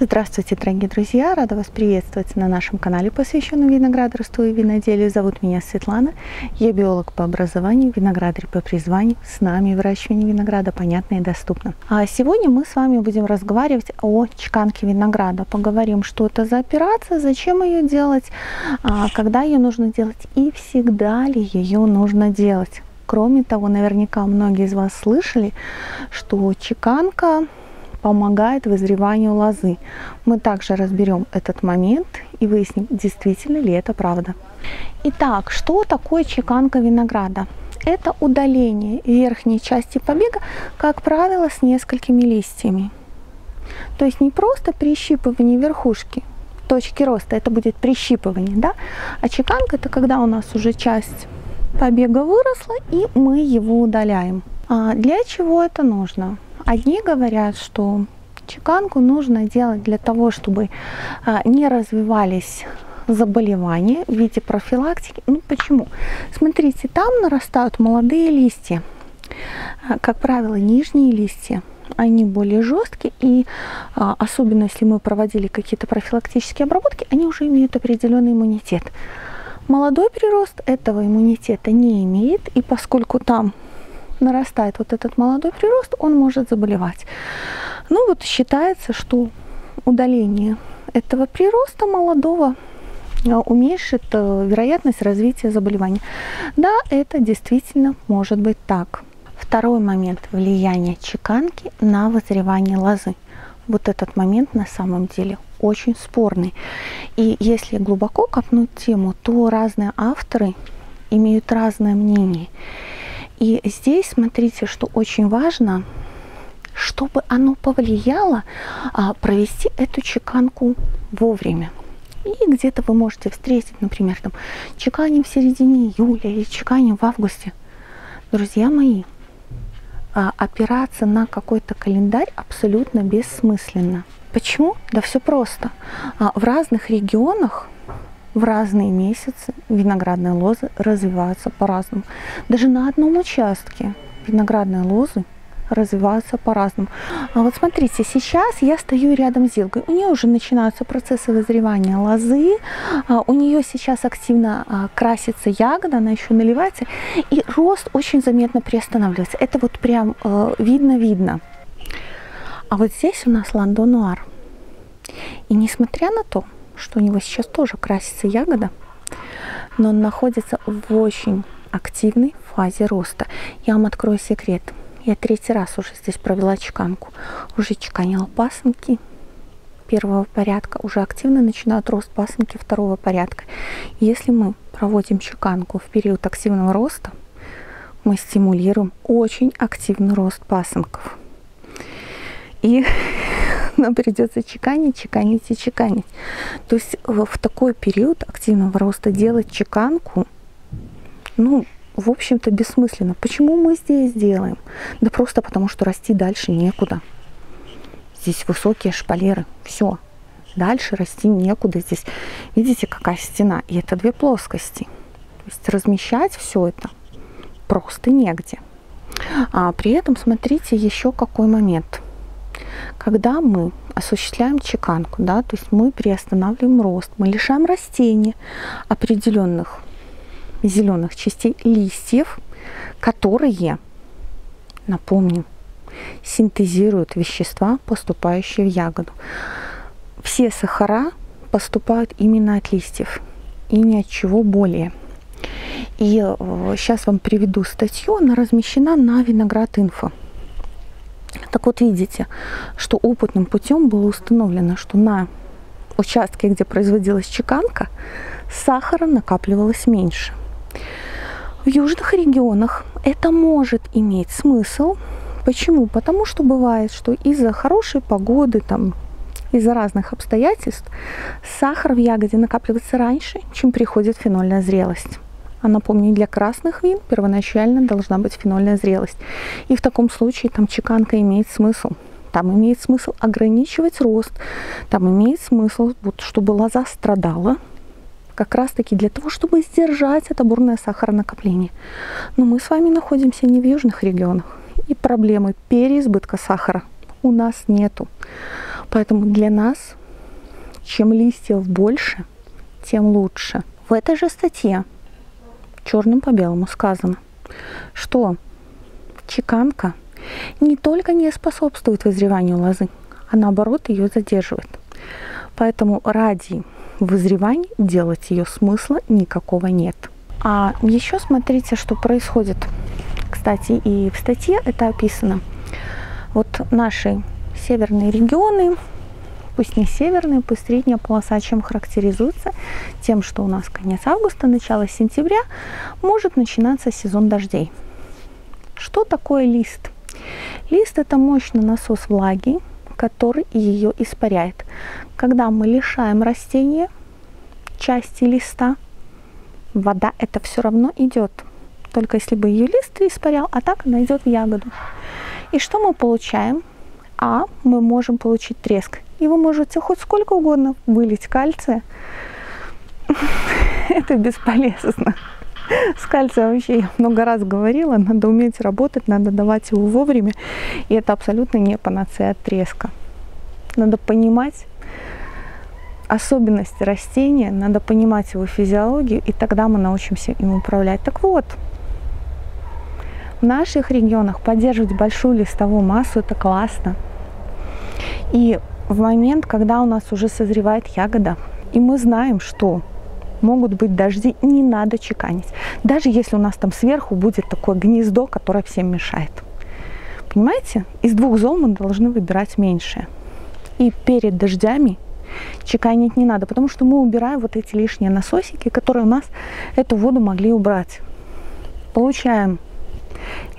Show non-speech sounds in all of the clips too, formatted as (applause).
Здравствуйте, дорогие друзья! Рада вас приветствовать на нашем канале, посвященном виноградарству и виноделию. Зовут меня Светлана. Я биолог по образованию, виноградарь по призванию. С нами выращивание винограда понятно и доступно. А сегодня мы с вами будем разговаривать о чеканке винограда. Поговорим, что это за операция, зачем ее делать, а, когда ее нужно делать и всегда ли ее нужно делать. Кроме того, наверняка многие из вас слышали, что чеканка помогает вызреванию лозы. Мы также разберем этот момент и выясним, действительно ли это правда. Итак, что такое чеканка винограда? Это удаление верхней части побега, как правило, с несколькими листьями. То есть не просто прищипывание верхушки, точки роста, это будет прищипывание, да? А чеканка это когда у нас уже часть побега выросла и мы его удаляем. А для чего это нужно? Одни говорят, что чеканку нужно делать для того, чтобы а, не развивались заболевания в виде профилактики. Ну почему? Смотрите, там нарастают молодые листья. А, как правило, нижние листья они более жесткие, и а, особенно если мы проводили какие-то профилактические обработки, они уже имеют определенный иммунитет. Молодой прирост этого иммунитета не имеет, и поскольку там нарастает вот этот молодой прирост, он может заболевать. Ну вот считается, что удаление этого прироста молодого а, уменьшит э, вероятность развития заболевания. Да, это действительно может быть так. Второй момент влияния чеканки на вызревание лозы. Вот этот момент на самом деле очень спорный. И если глубоко копнуть тему, то разные авторы имеют разное мнение. И здесь смотрите, что очень важно, чтобы оно повлияло а, провести эту чеканку вовремя. И где-то вы можете встретить, например, там, чеканим в середине июля или чеканим в августе. Друзья мои, а, опираться на какой-то календарь абсолютно бессмысленно. Почему? Да все просто. А, в разных регионах в разные месяцы виноградные лозы развиваются по-разному. Даже на одном участке виноградные лозы развиваются по-разному. А вот смотрите, сейчас я стою рядом с зилкой. У нее уже начинаются процессы вызревания лозы. А, у нее сейчас активно а, красится ягода, она еще наливается. И рост очень заметно приостанавливается. Это вот прям видно-видно. А вот здесь у нас ландо-нуар. И несмотря на то, что у него сейчас тоже красится ягода, но он находится в очень активной фазе роста. Я вам открою секрет. Я третий раз уже здесь провела чеканку. Уже чеканила пасынки первого порядка. Уже активно начинают рост пасынки второго порядка. Если мы проводим чеканку в период активного роста, мы стимулируем очень активный рост пасынков. И (laughs) нам придется чеканить, чеканить и чеканить. То есть в такой период активного роста делать чеканку, ну, в общем-то, бессмысленно. Почему мы здесь делаем? Да просто потому, что расти дальше некуда. Здесь высокие шпалеры. Все. Дальше расти некуда. Здесь, видите, какая стена. И это две плоскости. То есть размещать все это просто негде. А при этом смотрите еще какой момент – когда мы осуществляем чеканку, да, то есть мы приостанавливаем рост, мы лишаем растения определенных зеленых частей листьев, которые, напомню, синтезируют вещества, поступающие в ягоду. Все сахара поступают именно от листьев и ни от чего более. И сейчас э, вам приведу статью, она размещена на Виноград Инфо. Так вот, видите, что опытным путем было установлено, что на участке, где производилась чеканка, сахара накапливалось меньше. В южных регионах это может иметь смысл. Почему? Потому что бывает, что из-за хорошей погоды, там, из-за разных обстоятельств сахар в ягоде накапливается раньше, чем приходит фенольная зрелость. А напомню, для красных вин первоначально должна быть фенольная зрелость. И в таком случае там чеканка имеет смысл. Там имеет смысл ограничивать рост. Там имеет смысл, вот, чтобы лоза страдала, как раз таки для того, чтобы сдержать это бурное сахаронакопление. Но мы с вами находимся не в южных регионах. И проблемы переизбытка сахара у нас нету. Поэтому для нас, чем листьев больше, тем лучше. В этой же статье черным по белому сказано, что чеканка не только не способствует вызреванию лозы, а наоборот ее задерживает. Поэтому ради вызревания делать ее смысла никакого нет. А еще смотрите, что происходит. Кстати, и в статье это описано. Вот наши северные регионы, пусть не северные, пусть средняя полоса, чем характеризуется? Тем, что у нас конец августа, начало сентября может начинаться сезон дождей. Что такое лист? Лист – это мощный насос влаги, который ее испаряет. Когда мы лишаем растения части листа, вода это все равно идет. Только если бы ее лист испарял, а так она идет в ягоду. И что мы получаем? А мы можем получить треск. И вы можете хоть сколько угодно вылить кальция. (laughs) Это бесполезно. С кальцием вообще я много раз говорила, надо уметь работать, надо давать его вовремя. И это абсолютно не панацея от треска. Надо понимать особенности растения, надо понимать его физиологию, и тогда мы научимся им управлять. Так вот, в наших регионах поддерживать большую листовую массу – это классно. И в момент, когда у нас уже созревает ягода, и мы знаем, что могут быть дожди, не надо чеканить. Даже если у нас там сверху будет такое гнездо, которое всем мешает. Понимаете? Из двух зол мы должны выбирать меньшее. И перед дождями чеканить не надо, потому что мы убираем вот эти лишние насосики, которые у нас эту воду могли убрать. Получаем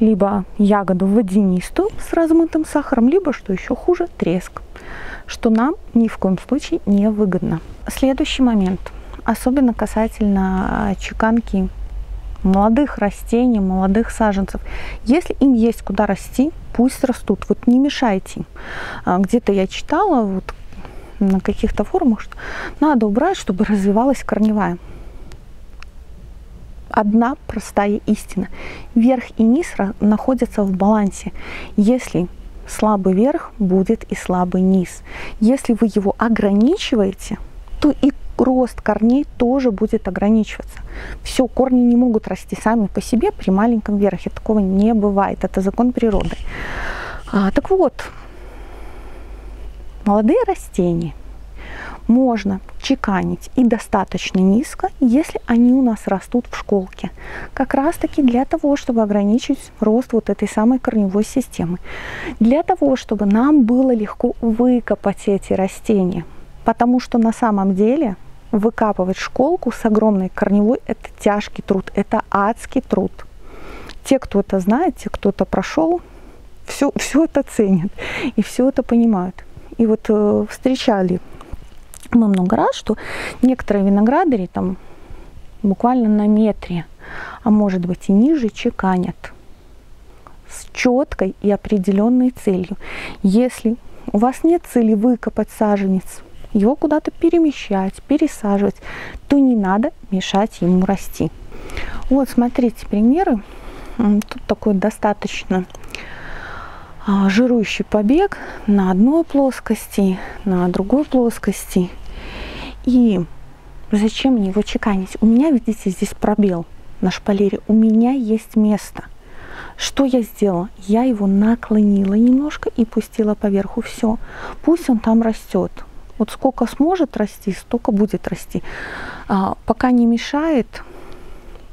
либо ягоду водянистую с размытым сахаром, либо, что еще хуже, треск, что нам ни в коем случае не выгодно. Следующий момент, особенно касательно а, чеканки молодых растений, молодых саженцев. Если им есть куда расти, пусть растут. Вот не мешайте. А, где-то я читала вот на каких-то форумах, что надо убрать, чтобы развивалась корневая одна простая истина. Верх и низ находятся в балансе. Если слабый верх, будет и слабый низ. Если вы его ограничиваете, то и рост корней тоже будет ограничиваться. Все, корни не могут расти сами по себе при маленьком верхе. Такого не бывает. Это закон природы. А, так вот, молодые растения – можно чеканить и достаточно низко, если они у нас растут в школке. Как раз таки для того, чтобы ограничить рост вот этой самой корневой системы. Для того, чтобы нам было легко выкопать эти растения. Потому что на самом деле выкапывать школку с огромной корневой – это тяжкий труд, это адский труд. Те, кто это знает, те, кто это прошел, все, все это ценят и все это понимают. И вот э, встречали мы много раз, что некоторые виноградари там буквально на метре, а может быть и ниже, чеканят с четкой и определенной целью. Если у вас нет цели выкопать саженец, его куда-то перемещать, пересаживать, то не надо мешать ему расти. Вот смотрите примеры. Тут такой достаточно а, жирующий побег на одной плоскости, на другой плоскости. И зачем мне его чеканить? У меня, видите, здесь пробел на шпалере. У меня есть место. Что я сделала? Я его наклонила немножко и пустила поверху. Все. Пусть он там растет. Вот сколько сможет расти, столько будет расти. А, пока не мешает,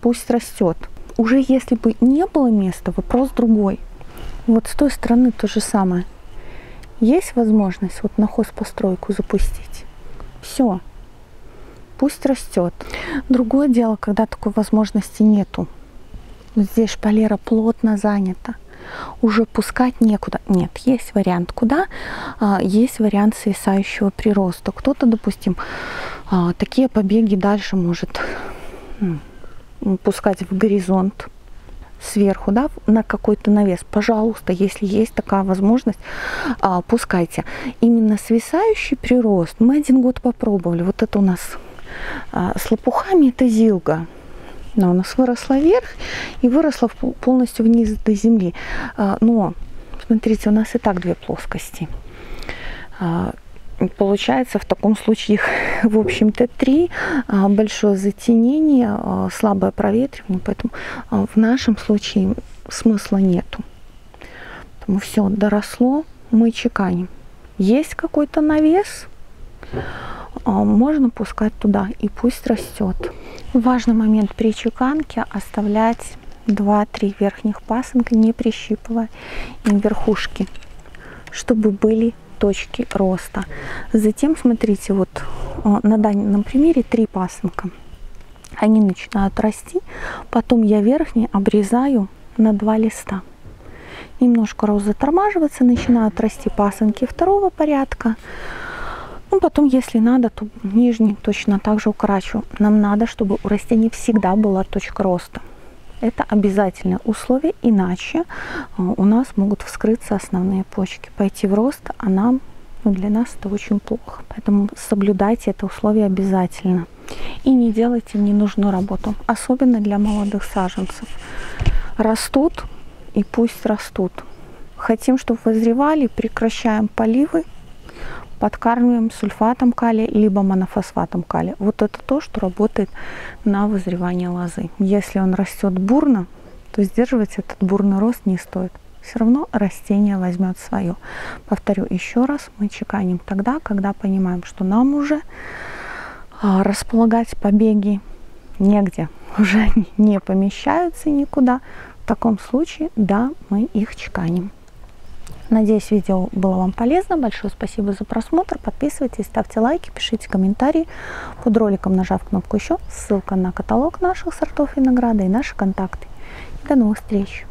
пусть растет. Уже если бы не было места, вопрос другой. Вот с той стороны то же самое. Есть возможность вот на хозпостройку запустить. Все. Пусть растет. Другое дело, когда такой возможности нету. Здесь шпалера плотно занята. Уже пускать некуда. Нет, есть вариант куда. А, есть вариант свисающего прироста. Кто-то, допустим, а, такие побеги дальше может пускать в горизонт сверху, да, на какой-то навес, пожалуйста, если есть такая возможность, а, пускайте. Именно свисающий прирост мы один год попробовали. Вот это у нас с лопухами это зилга. Она у нас выросла вверх и выросла полностью вниз до земли. А, но, смотрите, у нас и так две плоскости. А, Получается в таком случае их, (laughs) в общем-то, три. А, большое затенение, а, слабое проветривание, поэтому а, в нашем случае смысла нету. Поэтому все доросло, мы чеканим. Есть какой-то навес, можно пускать туда и пусть растет. Важный момент при чеканке оставлять 2-3 верхних пасынка, не прищипывая им верхушки, чтобы были точки роста. Затем, смотрите, вот на данном примере три пасынка. Они начинают расти, потом я верхний обрезаю на два листа. Немножко рост затормаживается, начинают расти пасынки второго порядка. Ну, потом, если надо, то нижний точно так же укорачиваю. Нам надо, чтобы у растений всегда была точка роста. Это обязательное условие, иначе а, у нас могут вскрыться основные почки. Пойти в рост, а нам, ну, для нас это очень плохо. Поэтому соблюдайте это условие обязательно. И не делайте ненужную работу, особенно для молодых саженцев. Растут и пусть растут. Хотим, чтобы вызревали, прекращаем поливы, подкармливаем сульфатом калия, либо монофосфатом калия. Вот это то, что работает на вызревание лозы. Если он растет бурно, то сдерживать этот бурный рост не стоит. Все равно растение возьмет свое. Повторю еще раз, мы чеканим тогда, когда понимаем, что нам уже а, располагать побеги негде, (laughs) уже не помещаются никуда. В таком случае, да, мы их чеканим. Надеюсь, видео было вам полезно. Большое спасибо за просмотр. Подписывайтесь, ставьте лайки, пишите комментарии. Под роликом нажав кнопку «Еще» ссылка на каталог наших сортов винограда и наши контакты. до новых встреч!